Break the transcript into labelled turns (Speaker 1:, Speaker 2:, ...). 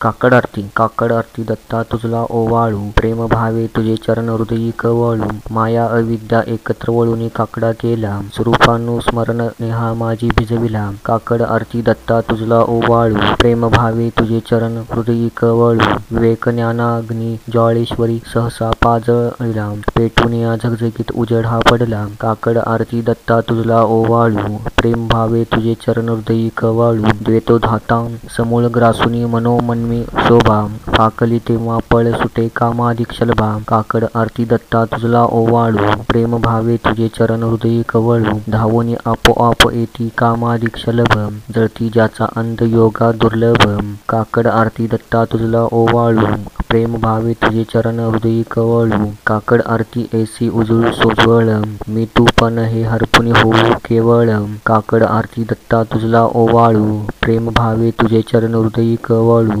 Speaker 1: काकड आरती काकड आरती दत्ता तुझला ओवाळू प्रेम भावे तुझे चरण हृदयी कवळू माया अविद्या एकत्र वळून काकडा केला स्वरूपानुस्मरण नेहा माझी भिजविला काकड आरती दत्ता तुझला ओवाळू प्रेम भावे तुझे चरण हृदयी कवळू विवेक ज्ञानाग्नी ज्वाळेश्वरी सहसा पाजळला पेटून या झगझगीत उजेड हा पडला काकड आरती दत्ता तुझला ओवाळू प्रेम भावे तुझे चरण हृदयी कवळू द्वैतोधाता समूळ ग्रासुनी मनोमन मी शोभा फाकली तेव्हा पळ सुटे कामाधिक शलभा काकड आरती दत्ता तुझला ओवाळू प्रेम भावे तुझे चरण हृदयी कवळू धावोनी आपोआप येती कामाधिक शलभम जळती ज्याचा अंध योगा दुर्लभ काकड आरती दत्ता तुझला ओवाळू प्रेम भावे तुझे चरण हृदयी कवळू काकड आरती ऐसी उजळू सोजवळम मी तू पण हे हरपुनी होऊ केवळ काकड आरती दत्ता तुझला ओवाळू प्रेम भावे तुझे चरण हृदयी कवळू.